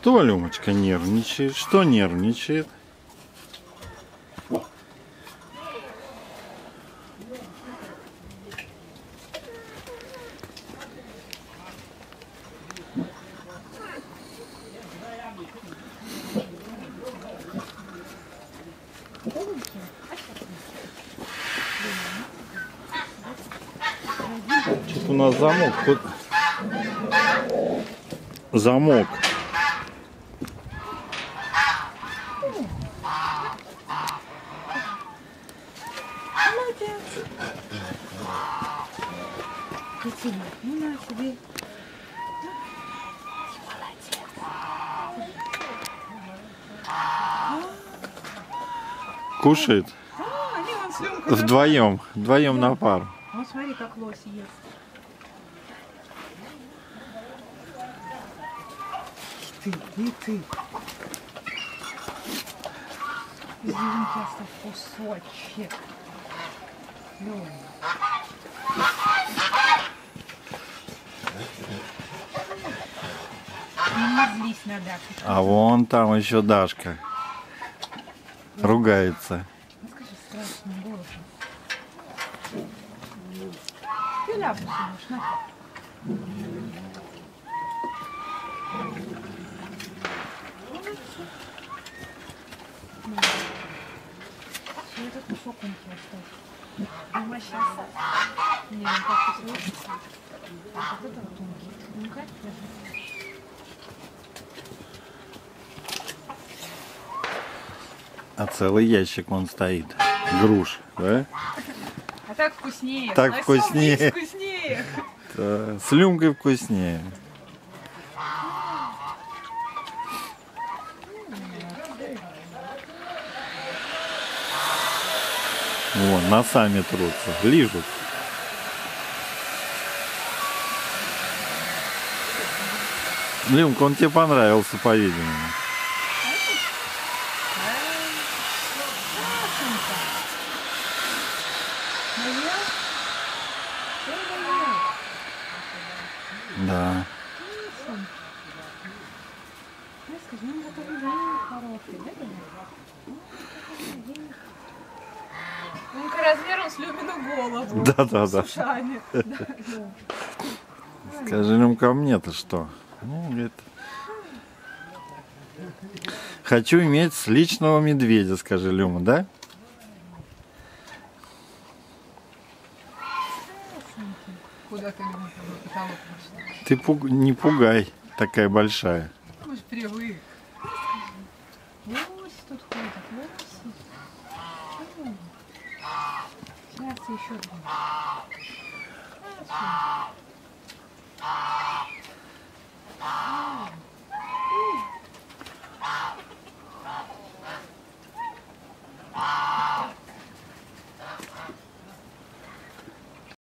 Что Люмочка нервничает? Что нервничает? Тут у нас замок. Замок. Кристина, ну на себе. Кушает А, вдвоем. Вдвоем на пару. Вот смотри, как лось ест. И ты, и ты. Извините, оставь кусочек. А вон там еще Дашка. Ругается. Ну, этот кусок он тебе оставь. Сейчас... Не, как? А вот это вот тонкий. Ну-ка, держи. А целый ящик вон стоит. Груш, да? А так вкуснее. Так На вкуснее. вкуснее. Да, С люмкой вкуснее. Вон, носами трутся, лижут. Люмка, он тебе понравился, по-видимому. Да. Ну, скажи, ну, такой день хороший, да, Галя? Ну, такой день. Он размером с Любину голову. Ушами. Да, ну. Скажи, Люмка, а мне-то что? Ну, говорит, Хочу иметь с личного медведя, скажи Люма, да? Куда ты Люма? Ты пуг- не пугай, такая большая. Мы ж привык. Чего? Сейчас еще два. Сейчас.